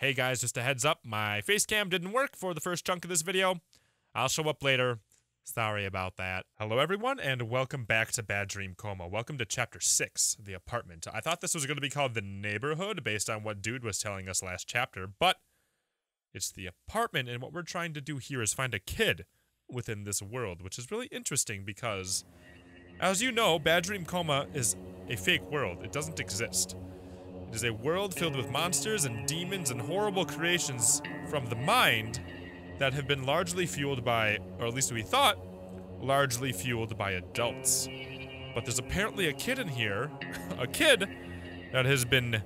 Hey guys, just a heads up, my face cam didn't work for the first chunk of this video. I'll show up later. Sorry about that. Hello everyone, and welcome back to Bad Dream Coma. Welcome to chapter 6, The Apartment. I thought this was going to be called The Neighborhood, based on what Dude was telling us last chapter, but it's The Apartment, and what we're trying to do here is find a kid within this world, which is really interesting because, as you know, Bad Dream Coma is a fake world. It doesn't exist. It is a world filled with monsters and demons and horrible creations from the mind that have been largely fueled by, or at least we thought, largely fueled by adults. But there's apparently a kid in here, a kid that has been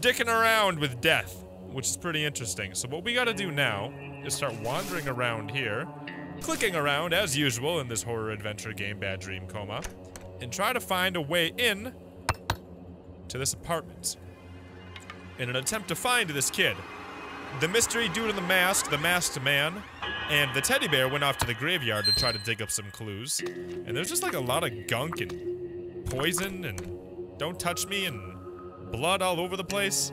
dicking around with death, which is pretty interesting. So what we gotta do now is start wandering around here, clicking around as usual in this horror adventure game, Bad Dream Coma, and try to find a way in to this apartment in an attempt to find this kid. The mystery dude in the mask, the masked man, and the teddy bear went off to the graveyard to try to dig up some clues. And there's just like a lot of gunk and poison and don't touch me and blood all over the place.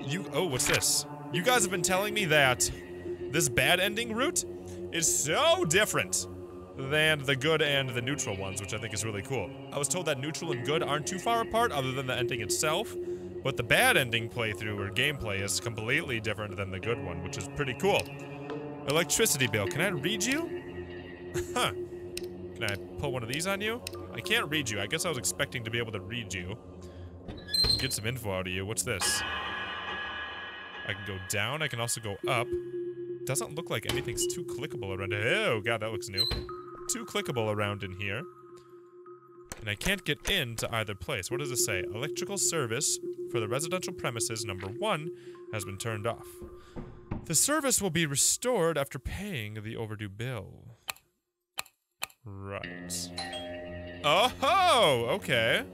You, oh, what's this? You guys have been telling me that this bad ending route is so different than the good and the neutral ones, which I think is really cool. I was told that neutral and good aren't too far apart other than the ending itself, but the bad ending playthrough or gameplay is completely different than the good one, which is pretty cool. Electricity bill, can I read you? huh. Can I pull one of these on you? I can't read you. I guess I was expecting to be able to read you. Get some info out of you. What's this? I can go down. I can also go up. Doesn't look like anything's too clickable around here. Oh, God, that looks new. Too clickable around in here. And I can't get into either place. What does it say? Electrical service for the residential premises number one has been turned off. The service will be restored after paying the overdue bill. Right. Oh, ho! okay.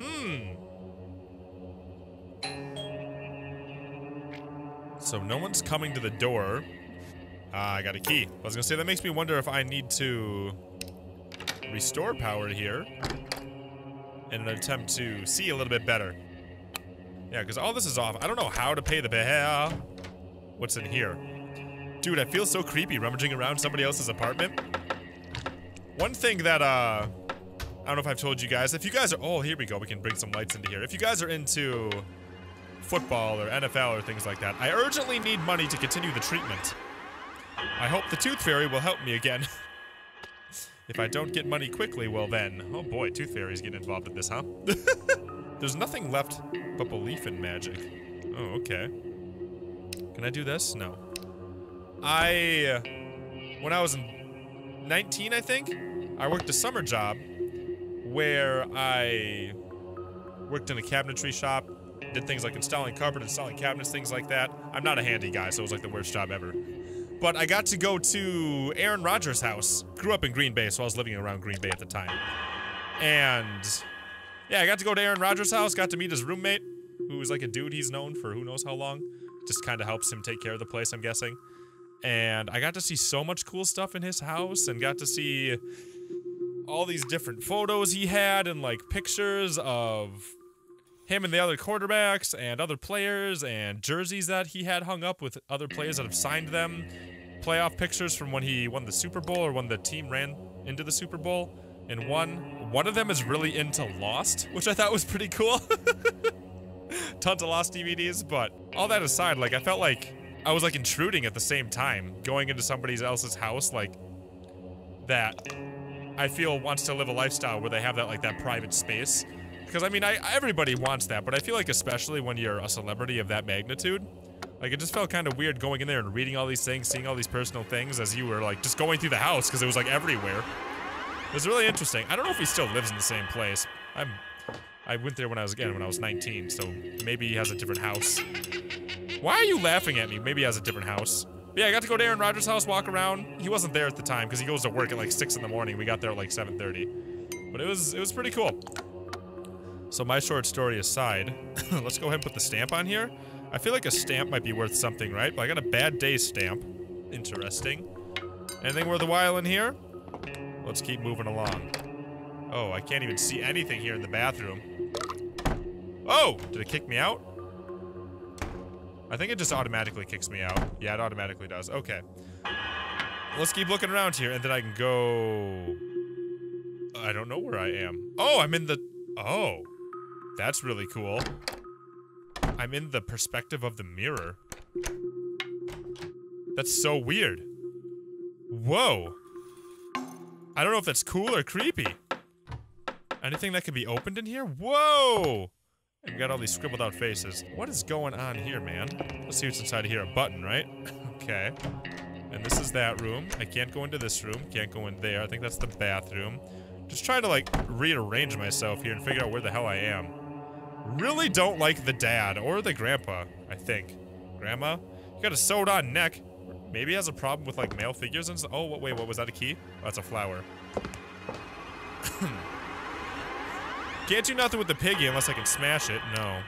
Hmm. So no one's coming to the door. Ah, I got a key. I was gonna say, that makes me wonder if I need to restore power here in an attempt to see a little bit better. Yeah, because all this is off. I don't know how to pay the bill. What's in here? Dude, I feel so creepy rummaging around somebody else's apartment. One thing that, uh, I don't know if I've told you guys. If you guys are, oh, here we go. We can bring some lights into here. If you guys are into football or NFL or things like that, I urgently need money to continue the treatment. I hope the Tooth Fairy will help me again. if I don't get money quickly, well then, oh boy, Tooth Fairy's getting involved in this, huh? There's nothing left but belief in magic. Oh, okay. Can I do this? No. I, uh, when I was 19, I think, I worked a summer job where I worked in a cabinetry shop, did things like installing cupboard, installing cabinets, things like that. I'm not a handy guy, so it was like the worst job ever. But I got to go to Aaron Rodgers' house. Grew up in Green Bay, so I was living around Green Bay at the time. And yeah, I got to go to Aaron Rodgers' house, got to meet his roommate, who was like a dude he's known for who knows how long. Just kind of helps him take care of the place, I'm guessing. And I got to see so much cool stuff in his house and got to see all these different photos he had and like pictures of him and the other quarterbacks and other players and jerseys that he had hung up with other players that have signed them. Playoff pictures from when he won the Super Bowl or when the team ran into the Super Bowl and won. One of them is really into Lost, which I thought was pretty cool. Tons of Lost DVDs, but all that aside, like I felt like I was like intruding at the same time, going into somebody else's house like that I feel wants to live a lifestyle where they have that like that private space. Because I mean, I everybody wants that, but I feel like especially when you're a celebrity of that magnitude, like it just felt kind of weird going in there and reading all these things, seeing all these personal things as you were like just going through the house because it was like everywhere. It was really interesting. I don't know if he still lives in the same place. I'm I went there when I was again when I was 19, so maybe he has a different house. Why are you laughing at me? Maybe he has a different house. But yeah, I got to go to Aaron Rodgers' house, walk around. He wasn't there at the time because he goes to work at like six in the morning. We got there at like 7:30, but it was it was pretty cool. So my short story aside, let's go ahead and put the stamp on here. I feel like a stamp might be worth something, right? But I got a bad day stamp. Interesting. Anything worth a while in here? Let's keep moving along. Oh, I can't even see anything here in the bathroom. Oh! Did it kick me out? I think it just automatically kicks me out. Yeah, it automatically does. Okay. Let's keep looking around here, and then I can go... I don't know where I am. Oh, I'm in the... Oh. That's really cool. I'm in the perspective of the mirror. That's so weird. Whoa. I don't know if that's cool or creepy. Anything that can be opened in here? Whoa! We got all these scribbled out faces. What is going on here, man? Let's see what's inside of here. A button, right? okay. And this is that room. I can't go into this room. Can't go in there. I think that's the bathroom. Just trying to, like, rearrange myself here and figure out where the hell I am. Really don't like the dad. Or the grandpa, I think. Grandma? You got a sewed-on neck. Maybe has a problem with, like, male figures and. Oh, wait, what was that a key? Oh, that's a flower. Can't do nothing with the piggy unless I can smash it. No.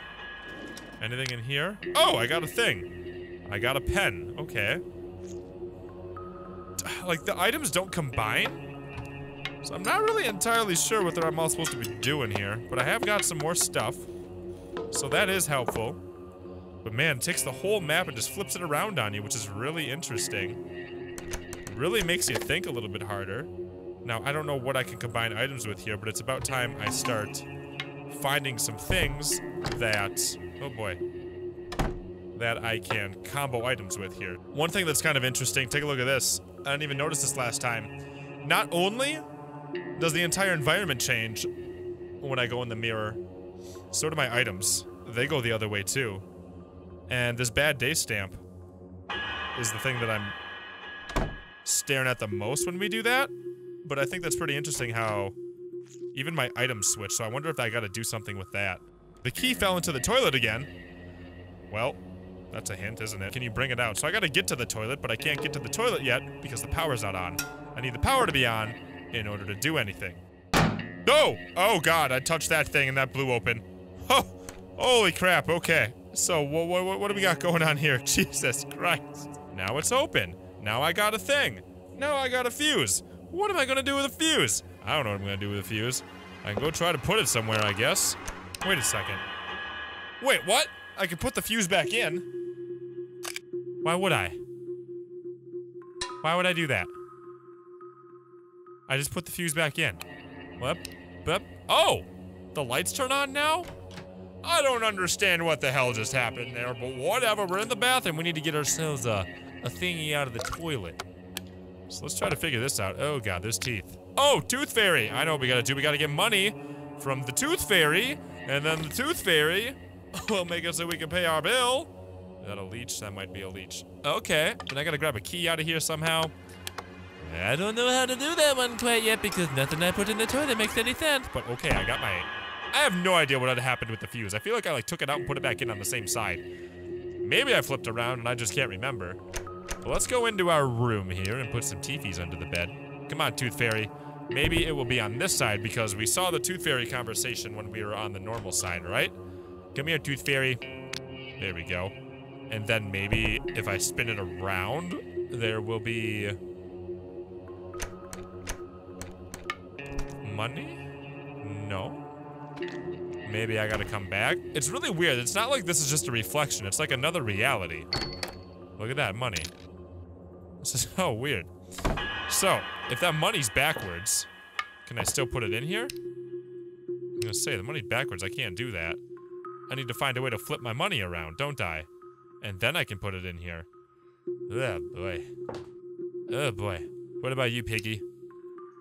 Anything in here? Oh, I got a thing. I got a pen. Okay. Like, the items don't combine? So I'm not really entirely sure what I'm all supposed to be doing here. But I have got some more stuff. So that is helpful. But man, takes the whole map and just flips it around on you, which is really interesting. Really makes you think a little bit harder. Now, I don't know what I can combine items with here, but it's about time I start finding some things that... Oh boy. That I can combo items with here. One thing that's kind of interesting, take a look at this. I didn't even notice this last time. Not only does the entire environment change when I go in the mirror, so do my items. They go the other way too. And this bad day stamp is the thing that I'm staring at the most when we do that but I think that's pretty interesting how even my items switch, so I wonder if I gotta do something with that. The key fell into the toilet again. Well, that's a hint, isn't it? Can you bring it out? So I gotta get to the toilet, but I can't get to the toilet yet because the power's not on. I need the power to be on in order to do anything. No! Oh god, I touched that thing and that blew open. Oh! Holy crap, okay. So, what, what, what do we got going on here? Jesus Christ. Now it's open. Now I got a thing. Now I got a fuse. What am I gonna do with a fuse? I don't know what I'm gonna do with a fuse. I can go try to put it somewhere, I guess. Wait a second. Wait, what? I can put the fuse back in. Why would I? Why would I do that? I just put the fuse back in. What? But oh! The lights turn on now? I don't understand what the hell just happened there, but whatever. We're in the bathroom. We need to get ourselves a, a thingy out of the toilet. So let's try to figure this out. Oh god, there's teeth. Oh, Tooth Fairy! I know what we gotta do. We gotta get money from the Tooth Fairy, and then the Tooth Fairy will make it so we can pay our bill. Is that a leech? That might be a leech. Okay, then I gotta grab a key out of here somehow. I don't know how to do that one quite yet because nothing I put in the toilet makes any sense. But okay, I got my... I have no idea what had happened with the fuse. I feel like I like took it out and put it back in on the same side. Maybe I flipped around and I just can't remember. Well, let's go into our room here and put some teepees under the bed. Come on, Tooth Fairy. Maybe it will be on this side because we saw the Tooth Fairy conversation when we were on the normal side, right? Come here, Tooth Fairy. There we go. And then maybe if I spin it around, there will be... Money? Maybe I gotta come back. It's really weird. It's not like this is just a reflection. It's like another reality. Look at that, money. This is so weird. So, if that money's backwards, can I still put it in here? I'm gonna say, the money's backwards, I can't do that. I need to find a way to flip my money around, don't I? And then I can put it in here. Oh boy. Oh boy. What about you, Piggy?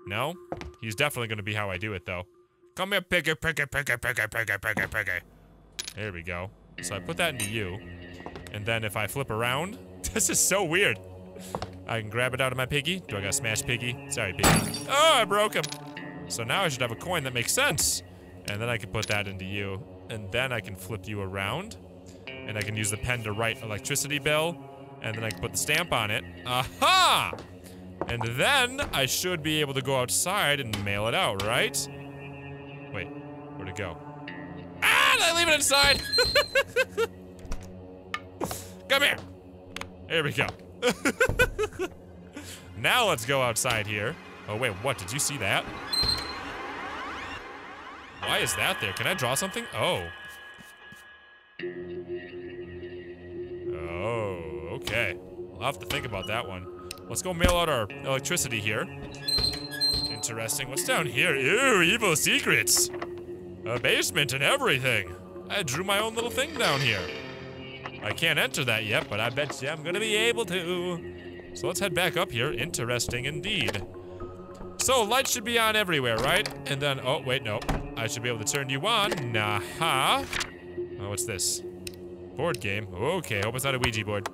No? He's definitely gonna be how I do it, though. Come here, Piggy, Piggy, Piggy, Piggy, Piggy, Piggy, Piggy. There we go. So I put that into you. And then if I flip around, this is so weird. I can grab it out of my piggy. Do I gotta smash piggy? Sorry, piggy. Oh, I broke him. So now I should have a coin that makes sense. And then I can put that into you. And then I can flip you around. And I can use the pen to write electricity bill. And then I can put the stamp on it. Aha! And then I should be able to go outside and mail it out, right? Wait, go? Ah, did I leave it inside? Come here. Here we go. now let's go outside here. Oh, wait, what? Did you see that? Why is that there? Can I draw something? Oh. Oh. Okay. I'll have to think about that one. Let's go mail out our electricity here. Interesting. What's down here? Ew, evil secrets. A basement and everything. I drew my own little thing down here. I can't enter that yet, but I bet you I'm gonna be able to. So let's head back up here. Interesting indeed. So, lights should be on everywhere, right? And then, oh, wait, no. I should be able to turn you on. Nah-ha. Oh, what's this? Board game. Okay, hope it's not a Ouija board.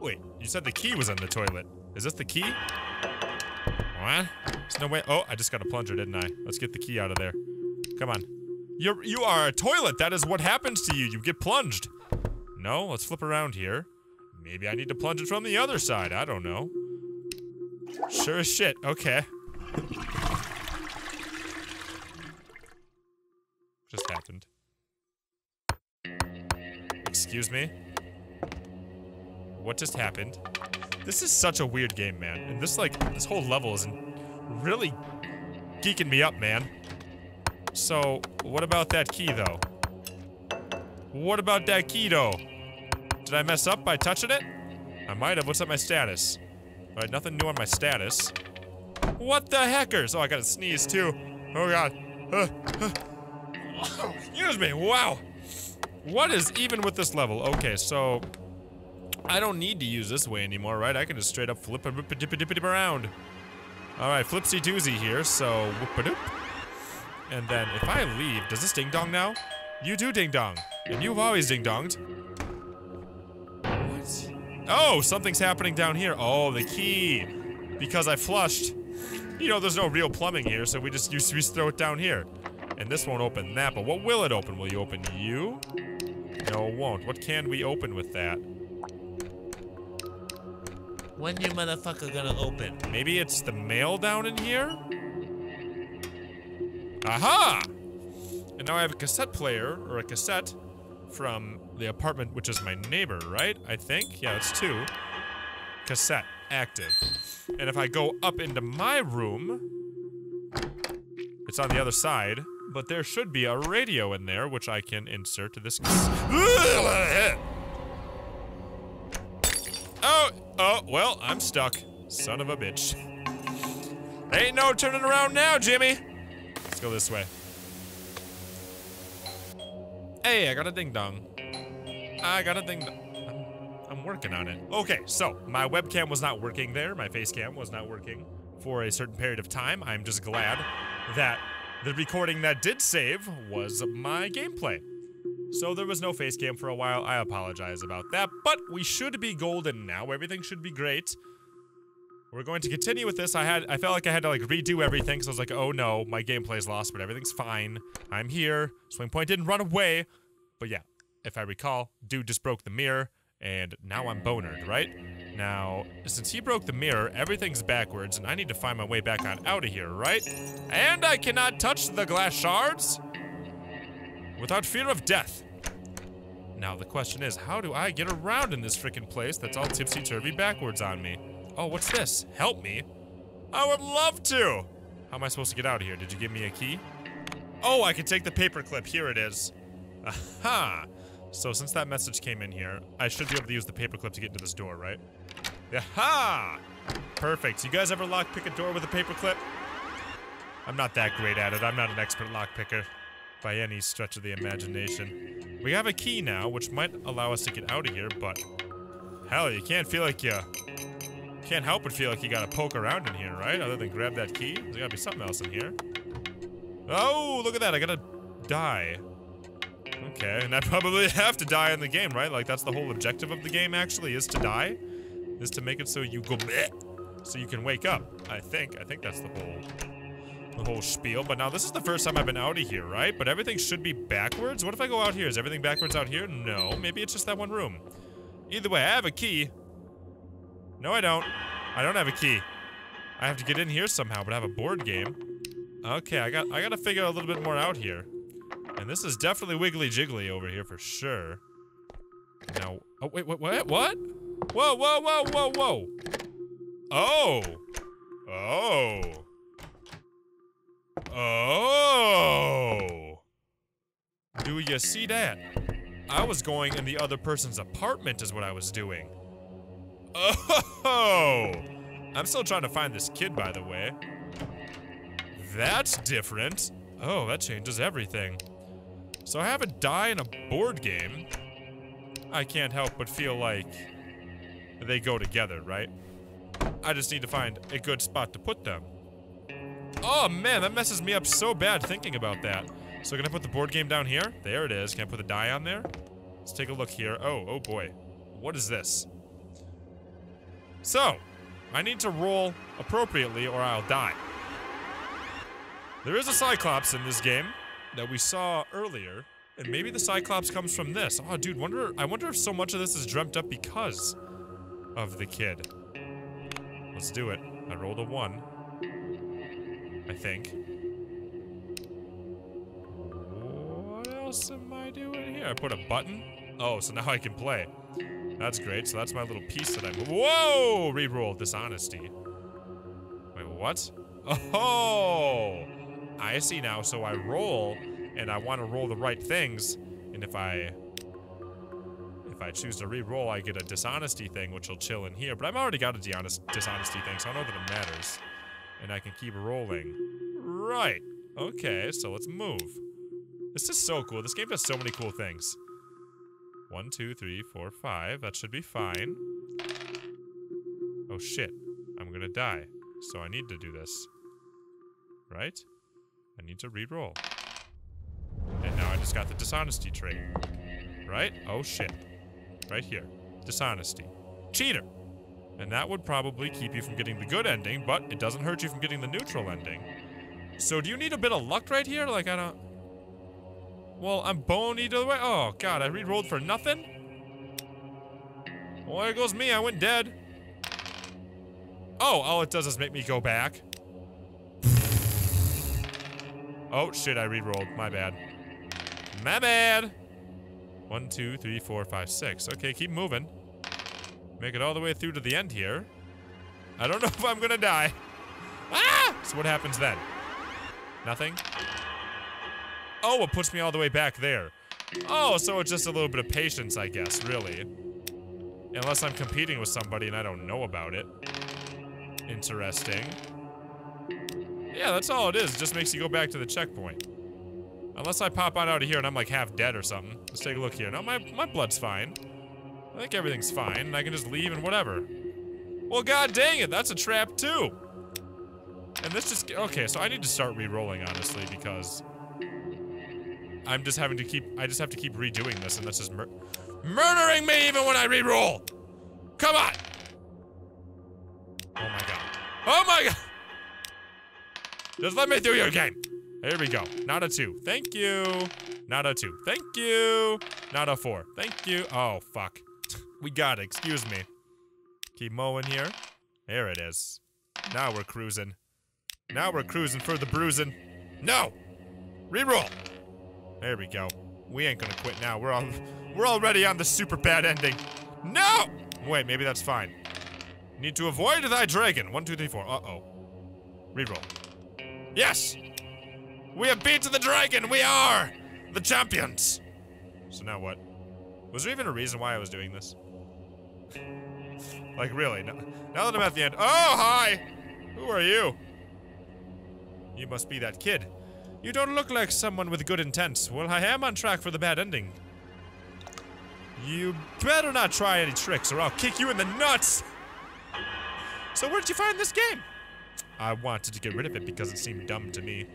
Wait, you said the key was in the toilet. Is this the key? What? There's no way. Oh, I just got a plunger, didn't I? Let's get the key out of there. Come on. You're, you are a toilet. That is what happens to you. You get plunged. No, let's flip around here. Maybe I need to plunge it from the other side. I don't know. Sure as shit. Okay. Just happened. Excuse me? What just happened? This is such a weird game, man. And this, like, this whole level is really geeking me up, man. So, what about that key, though? What about that key, though? Did I mess up by touching it? I might have. What's up my status? Alright, nothing new on my status. What the heckers? Oh, I gotta sneeze, too. Oh, God. Uh, uh. Excuse me. Wow. What is even with this level? Okay, so... I don't need to use this way anymore, right? I can just straight up flip a rip a dip a dip a dip around. Alright, flipsy doozy here, so whoop a doop. And then if I leave, does this ding dong now? You do ding dong. And you've always ding donged. What? Oh, something's happening down here. Oh, the key. Because I flushed. You know, there's no real plumbing here, so we just, use, we just throw it down here. And this won't open that, but what will it open? Will you open you? No, it won't. What can we open with that? When you motherfucker gonna open? Maybe it's the mail down in here? Aha! And now I have a cassette player, or a cassette, from the apartment, which is my neighbor, right? I think? Yeah, it's two. Cassette, active. And if I go up into my room, it's on the other side, but there should be a radio in there, which I can insert to this. oh, well, I'm stuck. Son of a bitch. Ain't no turning around now, Jimmy. Let's go this way. Hey, I got a ding dong. I got a ding dong. I'm, I'm working on it. Okay, so my webcam was not working there. My face cam was not working for a certain period of time. I'm just glad that the recording that did save was my gameplay. So there was no face cam for a while. I apologize about that, but we should be golden now. Everything should be great. We're going to continue with this. I had I felt like I had to like redo everything, so I was like, oh no, my gameplay's lost, but everything's fine. I'm here. SwingPoynt didn't run away. But yeah, if I recall, dude just broke the mirror, and now I'm bonered, right? Now, since he broke the mirror, everything's backwards, and I need to find my way back on out of here, right? And I cannot touch the glass shards without fear of death. Now, the question is, how do I get around in this freaking place that's all tipsy-turvy backwards on me? Oh, what's this? Help me? I would love to! How am I supposed to get out of here? Did you give me a key? Oh, I can take the paperclip. Here it is. Aha! So since that message came in here, I should be able to use the paperclip to get into this door, right? Aha! Perfect. You guys ever lockpick a door with a paperclip? I'm not that great at it. I'm not an expert lockpicker by any stretch of the imagination. We have a key now, which might allow us to get out of here, but hell, you can't feel like you can't help but feel like you gotta poke around in here, right? Other than grab that key. There's gotta be something else in here. Oh, look at that. I gotta die. Okay, and I probably have to die in the game, right? Like, that's the whole objective of the game, actually, is to die. Is to make it so you go bleh, so you can wake up. I think. I think that's the whole the whole spiel. But now this is the first time I've been out of here, right? But everything should be backwards? What if I go out here? Is everything backwards out here? No. Maybe it's just that one room. Either way, I have a key. No, I don't. I don't have a key. I have to get in here somehow, but I have a board game. Okay, I got I gotta figure a little bit more out here. And this is definitely wiggly jiggly over here for sure. Now, oh wait, what, what, what? Whoa, whoa, whoa, whoa, whoa. Oh. Oh. Oh. Do you see that? I was going in the other person's apartment is what I was doing. Oh! I'm still trying to find this kid, by the way. That's different. Oh, that changes everything. So I have a die in a board game. I can't help but feel like they go together, right? I just need to find a good spot to put them. Oh man, that messes me up so bad thinking about that. So can I put the board game down here? There it is. Can I put the die on there? Let's take a look here. Oh, oh boy. What is this? So, I need to roll appropriately or I'll die. There is a Cyclops in this game that we saw earlier, and maybe the Cyclops comes from this. Oh, dude, wonder I wonder if so much of this is dreamt up because of the kid. Let's do it. I rolled a one. I think. What else am I doing here? I put a button. Oh, so now I can play. That's great. So that's my little piece that I move. Whoa! Reroll dishonesty. Wait, what? Oh! I see now. So I roll, and I want to roll the right things. And if I if I choose to re-roll, I get a dishonesty thing, which will chill in here. But I've already got a dishonest dishonesty thing, so I know that it matters. And I can keep rolling. Right. Okay, so let's move. This is so cool. This game does so many cool things. One, two, three, four, five. That should be fine. Oh shit. I'm gonna die. So I need to do this. Right? I need to re-roll. And now I just got the dishonesty trait. Right? Oh shit. Right here. Dishonesty. Cheater! And that would probably keep you from getting the good ending, but it doesn't hurt you from getting the neutral ending. So do you need a bit of luck right here? Like, I don't... Well, I'm bone either way. Oh, God, I re-rolled for nothing? Well, there goes me. I went dead. Oh, all it does is make me go back. Oh, shit, I re-rolled. My bad. My bad. One, two, three, four, five, six. Okay, keep moving. Make it all the way through to the end here. I don't know if I'm gonna die. Ah! So what happens then? Nothing? Oh, it puts me all the way back there. Oh, so it's just a little bit of patience, I guess, really. Unless I'm competing with somebody and I don't know about it. Interesting. Yeah, that's all it is. It just makes you go back to the checkpoint. Unless I pop on out of here and I'm like half dead or something. Let's take a look here. No, my, my blood's fine. I think everything's fine and I can just leave and whatever. Well, god dang it, that's a trap too. And this just, okay, so I need to start re-rolling, honestly, because I'm just having to keep, I just have to keep redoing this, and that's just mur murdering me even when I re-roll! Come on! Oh my god. Oh my god! Just let me through your game. Here we go. Not a two. Thank you. Not a two. Thank you. Not a four. Thank you. Oh, fuck. We got it. Excuse me. Keep mowing here. There it is. Now we're cruising. Now we're cruising for the bruising. No! Reroll! There we go. We ain't gonna quit now. We're all we're already on the super bad ending. No! Wait, maybe that's fine. Need to avoid thy dragon. One, two, three, four. Uh-oh. Reroll. Yes! We have beaten the dragon! We are the champions! So now what? Was there even a reason why I was doing this? Like, really? Now, now that I'm at the end. Oh, hi! Who are you? You must be that kid. You don't look like someone with good intent. Well, I am on track for the bad ending. You better not try any tricks or I'll kick you in the nuts! So where'd you find this game? I wanted to get rid of it because it seemed dumb to me.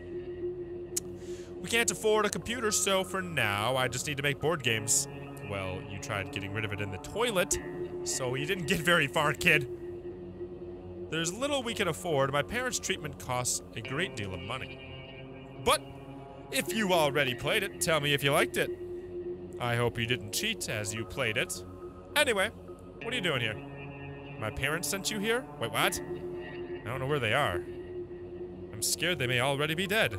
We can't afford a computer, so for now, I just need to make board games. Well, you tried getting rid of it in the toilet, so you didn't get very far, kid. There's little we can afford. My parents' treatment costs a great deal of money. But if you already played it, tell me if you liked it. I hope you didn't cheat as you played it. Anyway, what are you doing here? My parents sent you here? Wait, what? I don't know where they are. I'm scared they may already be dead.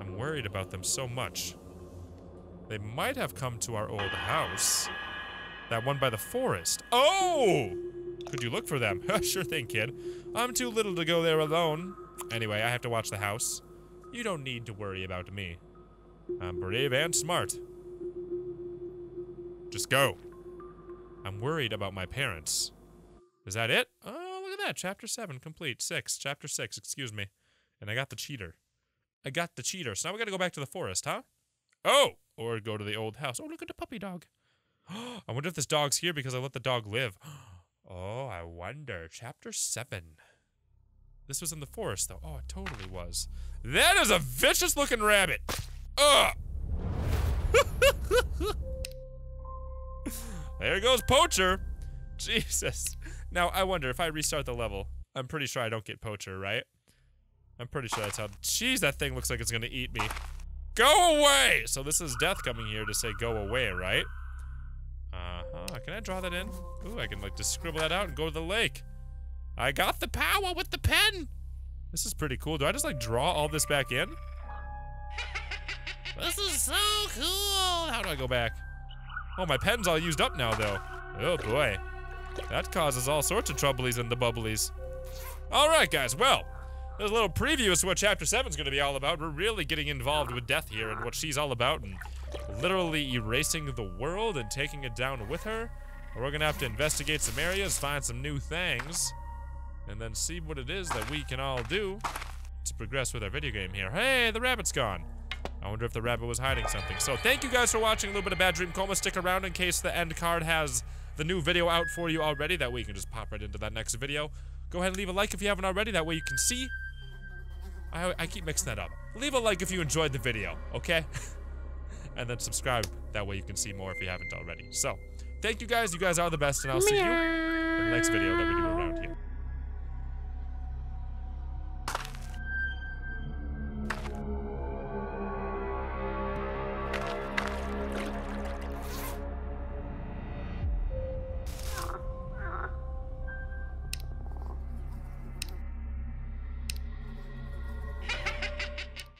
I'm worried about them so much. They might have come to our old house. That one by the forest. Oh! Could you look for them? sure thing, kid. I'm too little to go there alone. Anyway, I have to watch the house. You don't need to worry about me. I'm brave and smart. Just go. I'm worried about my parents. Is that it? Oh, look at that. Chapter 7 complete. 6. Chapter 6, excuse me. And I got the cheater. I got the cheater. So now we gotta go back to the forest, huh? Oh! Or go to the old house. Oh, look at the puppy dog. I wonder if this dog's here because I let the dog live. Oh, I wonder. Chapter 7. This was in the forest, though. Oh, it totally was. That is a vicious looking rabbit. Ugh. there goes Poacher. Jesus. Now, I wonder if I restart the level. I'm pretty sure I don't get Poacher, right? I'm pretty sure that's how. Jeez, that thing looks like it's gonna eat me. Go away! So this is death coming here to say go away, right? Uh-huh. Can I draw that in? Ooh, I can like just scribble that out and go to the lake. I got the power with the pen! This is pretty cool. Do I just like draw all this back in? This is so cool! How do I go back? Oh, my pen's all used up now, though. Oh, boy. That causes all sorts of troublies in the bubblies. All right, guys. Well, there's a little preview as to what Chapter 7 is going to be all about. We're really getting involved with Death here and what she's all about and literally erasing the world and taking it down with her. We're going to have to investigate some areas, find some new things, and then see what it is that we can all do to progress with our video game here. Hey, the rabbit's gone. I wonder if the rabbit was hiding something. So thank you guys for watching a little bit of Bad Dream Coma. Stick around in case the end card has the new video out for you already. That way you can just pop right into that next video. Go ahead and leave a like if you haven't already. That way you can see. I, I keep mixing that up. Leave a like if you enjoyed the video, okay? and then subscribe. That way you can see more if you haven't already. So, thank you guys. You guys are the best, and I'll see you in the next video that we do around here.